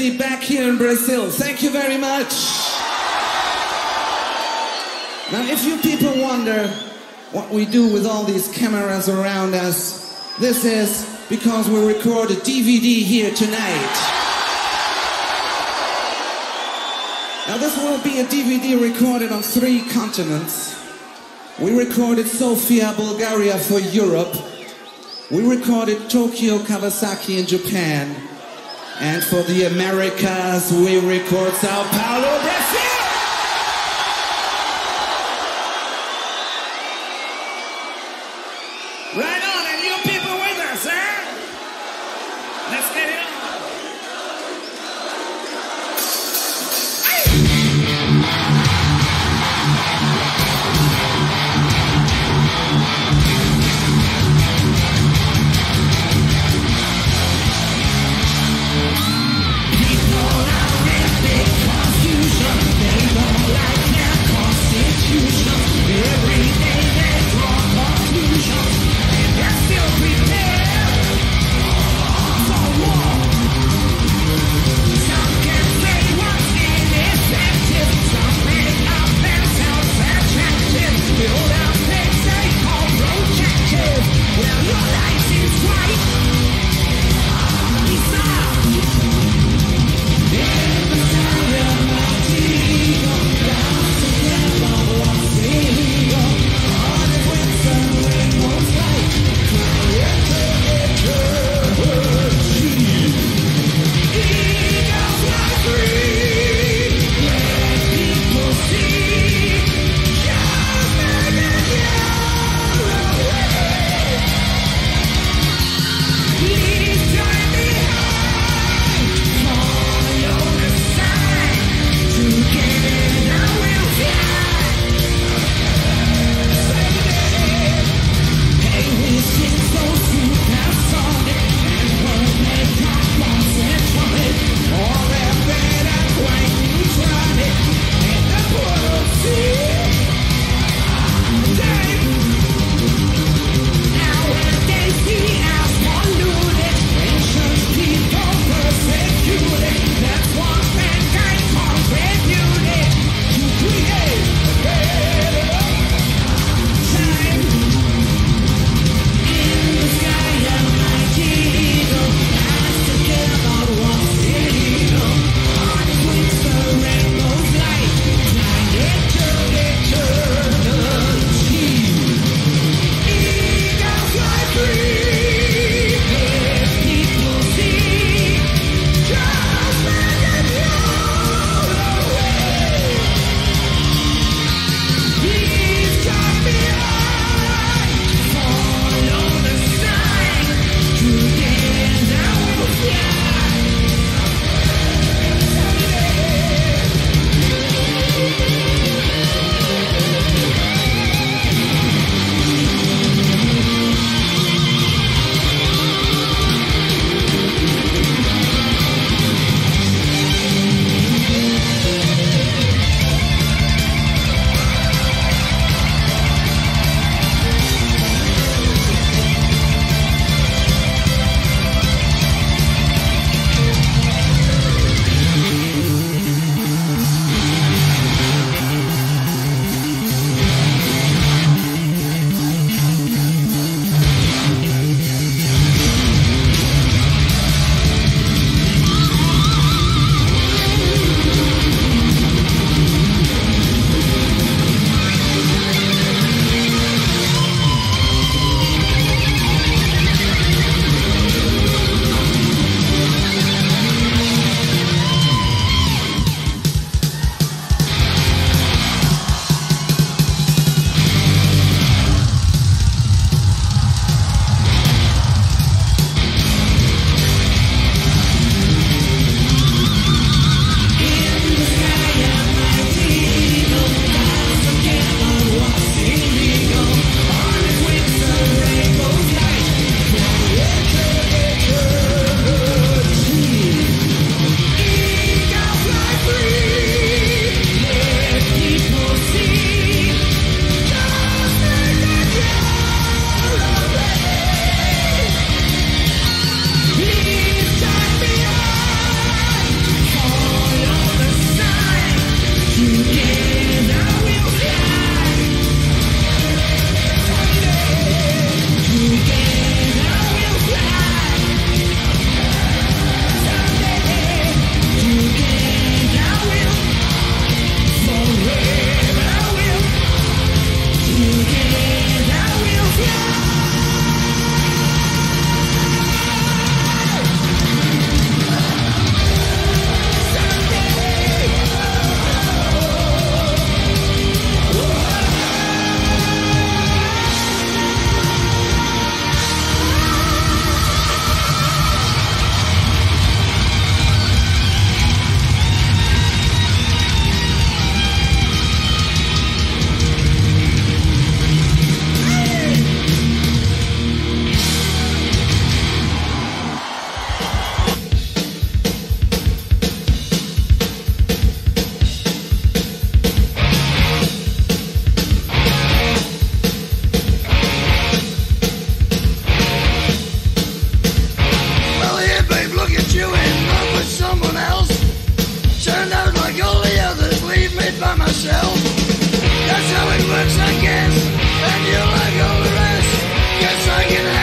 be back here in Brazil. Thank you very much. Now, if you people wonder what we do with all these cameras around us, this is because we record a DVD here tonight. Now, this will be a DVD recorded on three continents. We recorded Sofia, Bulgaria for Europe. We recorded Tokyo, Kawasaki in Japan. And for the Americas, we record Sao Paulo, Brazil! Works, I guess. And you like all the rest. Guess I can